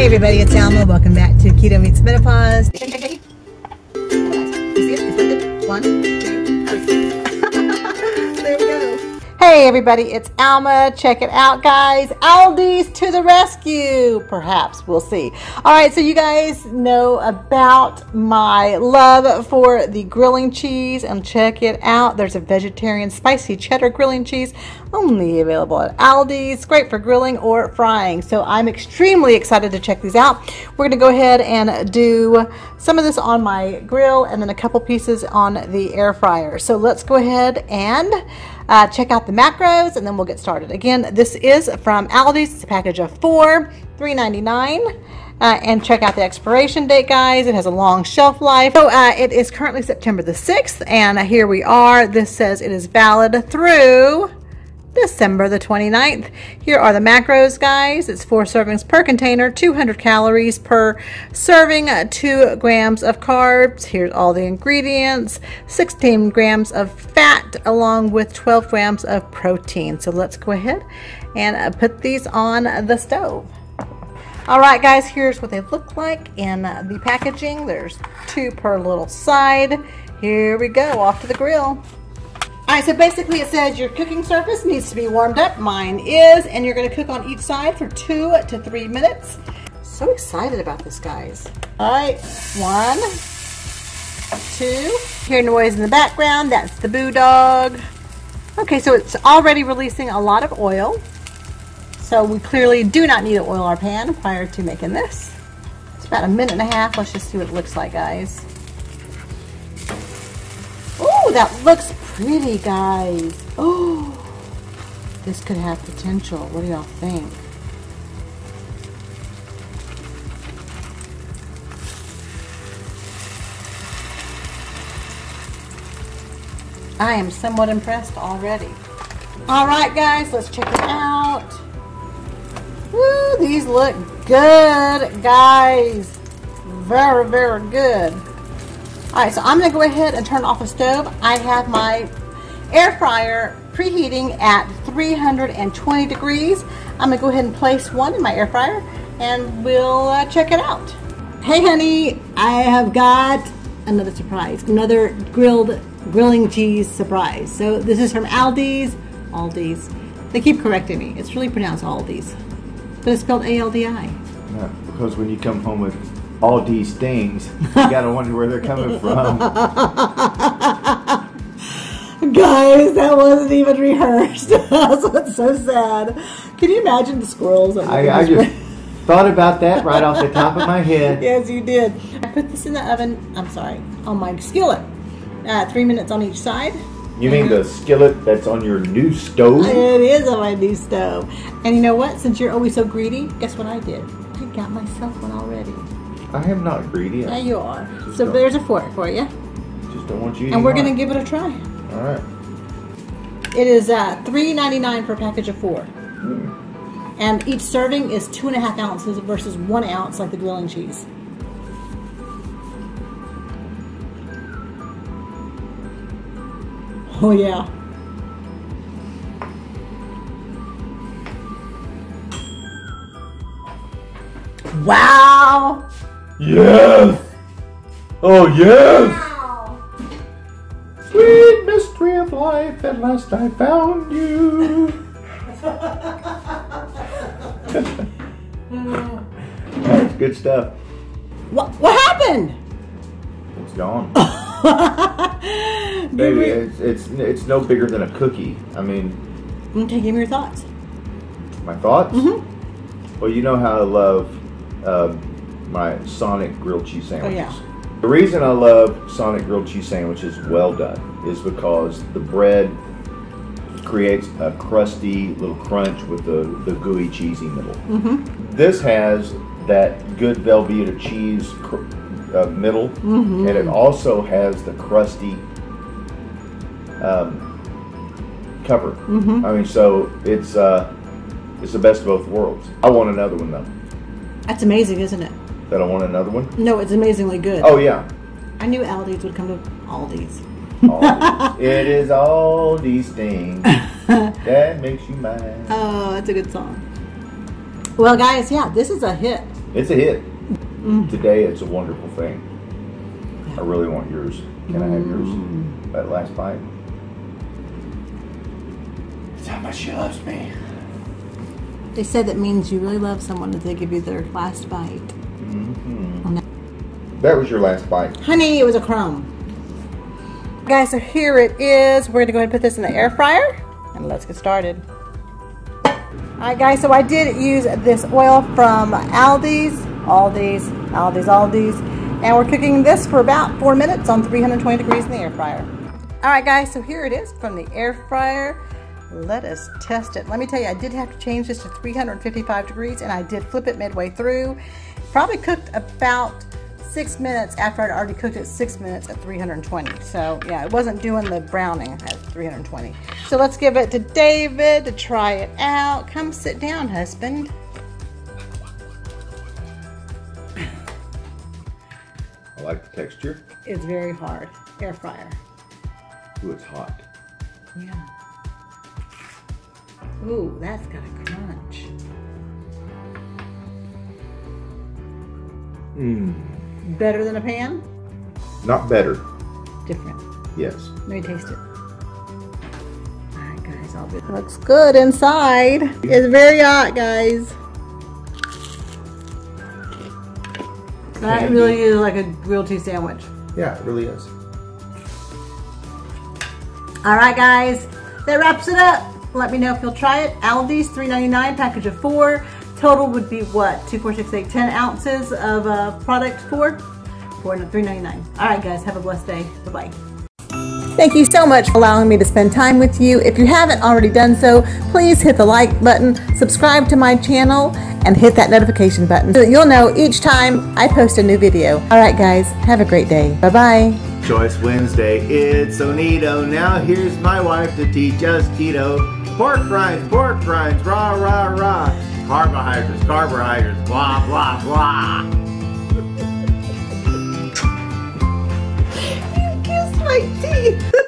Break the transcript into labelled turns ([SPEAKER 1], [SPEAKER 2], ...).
[SPEAKER 1] Hey everybody, it's Alma. Welcome back to Keto Meets Menopause. See it? It's lifted. One, Hey everybody, it's Alma. Check it out, guys. Aldi's to the rescue. Perhaps we'll see. All right, so you guys know about my love for the grilling cheese, and check it out. There's a vegetarian spicy cheddar grilling cheese only available at Aldi's. Great for grilling or frying. So I'm extremely excited to check these out. We're going to go ahead and do some of this on my grill and then a couple pieces on the air fryer. So let's go ahead and uh, check out the macros and then we'll get started. Again, this is from Aldi's. It's a package of four, $3.99. Uh, and check out the expiration date, guys. It has a long shelf life. So uh, it is currently September the 6th, and here we are. This says it is valid through December the 29th. Here are the macros, guys. It's four servings per container, 200 calories per serving, uh, two grams of carbs. Here's all the ingredients, 16 grams of fat, along with 12 grams of protein. So let's go ahead and uh, put these on the stove. All right, guys, here's what they look like in uh, the packaging. There's two per little side. Here we go, off to the grill. All right, so basically it says your cooking surface needs to be warmed up. Mine is, and you're gonna cook on each side for two to three minutes. So excited about this, guys. All right, one, two. Hear noise in the background, that's the Boo Dog. Okay, so it's already releasing a lot of oil. So we clearly do not need to oil our pan prior to making this. It's about a minute and a half. Let's just see what it looks like, guys. Oh, that looks pretty, guys. Oh, this could have potential. What do y'all think? I am somewhat impressed already. All right, guys, let's check it out. Woo, these look good, guys. Very, very good. All right, so I'm gonna go ahead and turn off the stove. I have my air fryer preheating at 320 degrees. I'm gonna go ahead and place one in my air fryer and we'll uh, check it out. Hey honey, I have got another surprise, another grilled grilling cheese surprise. So this is from Aldi's, Aldi's. They keep correcting me. It's really pronounced Aldi's, but it's spelled A-L-D-I.
[SPEAKER 2] Yeah, because when you come home with all these things, you gotta wonder where they're coming from.
[SPEAKER 1] Guys, that wasn't even rehearsed. That's what's so sad. Can you imagine the squirrels?
[SPEAKER 2] I, I just thought about that right off the top of my head.
[SPEAKER 1] yes, you did. I put this in the oven. I'm sorry, on my skillet. Uh, three minutes on each side.
[SPEAKER 2] You mean the skillet that's on your new stove?
[SPEAKER 1] It is on my new stove. And you know what? Since you're always so greedy, guess what I did? I got myself one already.
[SPEAKER 2] I am not greedy.
[SPEAKER 1] Yeah, you are.
[SPEAKER 2] Just
[SPEAKER 1] So there's a fork for you.
[SPEAKER 2] just don't want you
[SPEAKER 1] And we're gonna give it a try.
[SPEAKER 2] All right.
[SPEAKER 1] It is uh, $3.99 per package of four.
[SPEAKER 2] Hmm.
[SPEAKER 1] And each serving is two and a half ounces versus one ounce like the grilling cheese. Oh yeah. Wow!
[SPEAKER 2] Yes. Oh yes. Sweet mystery of life, at last I found you. That's good stuff.
[SPEAKER 1] What, what happened?
[SPEAKER 2] It's gone. Baby,
[SPEAKER 1] me-
[SPEAKER 2] it's, it's it's no bigger than a cookie. I mean,
[SPEAKER 1] Okay, give me your thoughts.
[SPEAKER 2] my thoughts.
[SPEAKER 1] Mm-hmm.
[SPEAKER 2] Well, you know how I love uh, my Sonic grilled cheese sandwiches.
[SPEAKER 1] yeah.
[SPEAKER 2] The reason I love Sonic grilled cheese sandwiches well done is because the bread creates a crusty little crunch with the, the gooey cheesy middle.
[SPEAKER 1] Mm-hmm.
[SPEAKER 2] This has that good Velveeta cheese cr- uh, middle,
[SPEAKER 1] Mm-hmm.
[SPEAKER 2] and it also has the crusty um, cover.
[SPEAKER 1] Mm-hmm.
[SPEAKER 2] I mean, so it's uh, it's the best of both worlds. I want another one though.
[SPEAKER 1] That's amazing, isn't it?
[SPEAKER 2] That I want another one.
[SPEAKER 1] No, it's amazingly good.
[SPEAKER 2] Oh yeah,
[SPEAKER 1] I knew Aldi's would come to Aldi's.
[SPEAKER 2] All these- it is all these things that makes you mine.
[SPEAKER 1] Oh, that's a good song. Well, guys, yeah, this is a hit.
[SPEAKER 2] It's a hit. Mm. Today, it's a wonderful thing. I really want yours. Can I have yours? Mm. That last bite. It's how much she loves me.
[SPEAKER 1] They said that means you really love someone if they give you their last bite. Hmm.
[SPEAKER 2] Oh, that was your last bite.
[SPEAKER 1] Honey, it was a crumb. Guys, so here it is. We're gonna go ahead and put this in the air fryer and let's get started. Alright guys, so I did use this oil from Aldi's, Aldi's, Aldi's, Aldi's, and we're cooking this for about four minutes on 320 degrees in the air fryer. Alright guys, so here it is from the air fryer. Let us test it. Let me tell you, I did have to change this to 355 degrees and I did flip it midway through. Probably cooked about six minutes after I'd already cooked it six minutes at 320. So yeah, it wasn't doing the browning at 320. So let's give it to David to try it out. Come sit down, husband.
[SPEAKER 2] I like the texture.
[SPEAKER 1] It's very hard. Air fryer.
[SPEAKER 2] Ooh, it's hot.
[SPEAKER 1] Yeah. Ooh, that's got a crunch.
[SPEAKER 2] Mmm.
[SPEAKER 1] Better than a pan?
[SPEAKER 2] Not better.
[SPEAKER 1] Different.
[SPEAKER 2] Yes.
[SPEAKER 1] Let me taste it. Alright guys, I'll be looks good inside. It's very hot, guys. That really is like a grilled cheese sandwich.
[SPEAKER 2] Yeah, it really is.
[SPEAKER 1] Alright guys, that wraps it up. Let me know if you'll try it. Aldi's $3.99 package of four. Total would be what? Two, four, six, eight, 10 ounces of uh, product for for $3.99. Alright guys, have a blessed day. Bye-bye. Thank you so much for allowing me to spend time with you. If you haven't already done so, please hit the like button, subscribe to my channel, and hit that notification button so that you'll know each time I post a new video. All right, guys, have a great day. Bye bye.
[SPEAKER 2] Choice Wednesday, it's so neato. Now here's my wife to teach us keto. Pork rinds, pork rinds, rah, rah, rah. Carbohydrates, carbohydrates, blah, blah, blah.
[SPEAKER 1] Kiss my teeth.